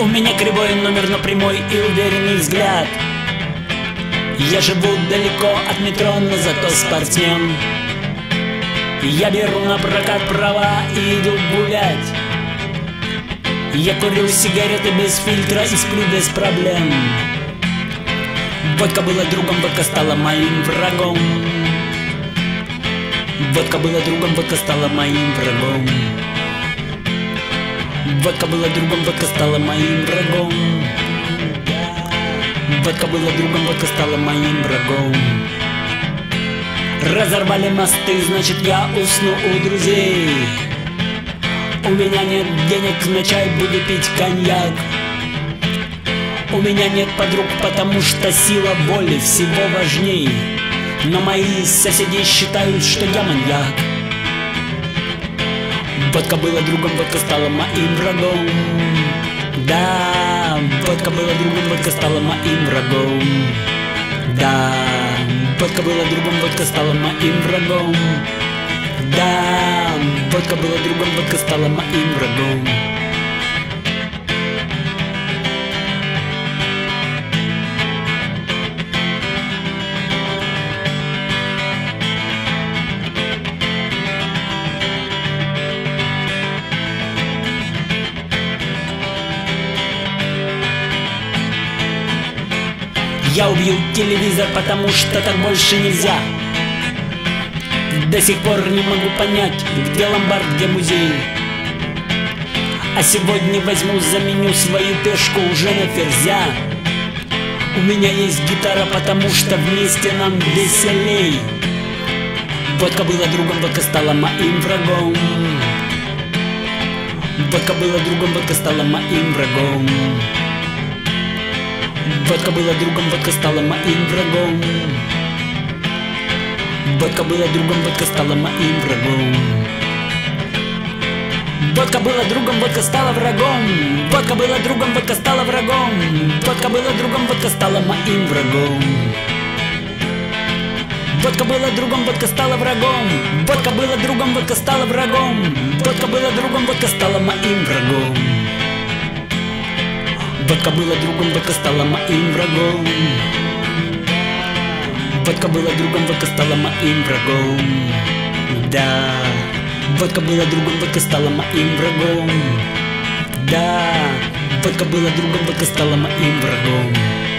У меня кривой номер, но прямой и уверенный взгляд. Я живу далеко от метро, но зато спортсмен. Я беру на прокат права и иду гулять. Я курю сигареты без фильтра и сплю без проблем. Водка была другом, водка стала моим врагом. Водка была другом, водка стала моим врагом Водка была другом, водка стала моим врагом. Водка была другом, водка стала моим врагом. Разорвали мосты, значит я усну у друзей. У меня нет денег, на чай буду пить коньяк. У меня нет подруг, потому что сила воли всего важней. Но мои соседи считают, что я маньяк Водка была другом, водка стала моим врагом. Да, водка была другом, водка стала моим врагом. Да, водка была другом, водка стала моим врагом. Да, водка была другом, водка стала моим врагом Я убью телевизор, потому что так больше нельзя. До сих пор не могу понять, где ломбард, где музей. А сегодня возьму, заменю свою пешку уже на ферзя. У меня есть гитара, потому что вместе нам веселей. Водка была другом, водка стала моим врагом. Водка была другом, водка стала моим врагом Водка была другом, водка стала моим врагом. Водка была другом, водка стала моим врагом. Водка была другом, водка стала врагом. Водка была другом, водка стала врагом. Водка была другом, водка стала моим врагом. Водка была другом, водка стала врагом. Водка была другом, водка стала врагом. Водка была другом, водка стала моим врагом Водка была другом, водка стала моим врагом. Водка была другом, водка стала моим врагом. Да Водка была другом, водка стала моим врагом. Да Водка была другом, водка стала моим врагом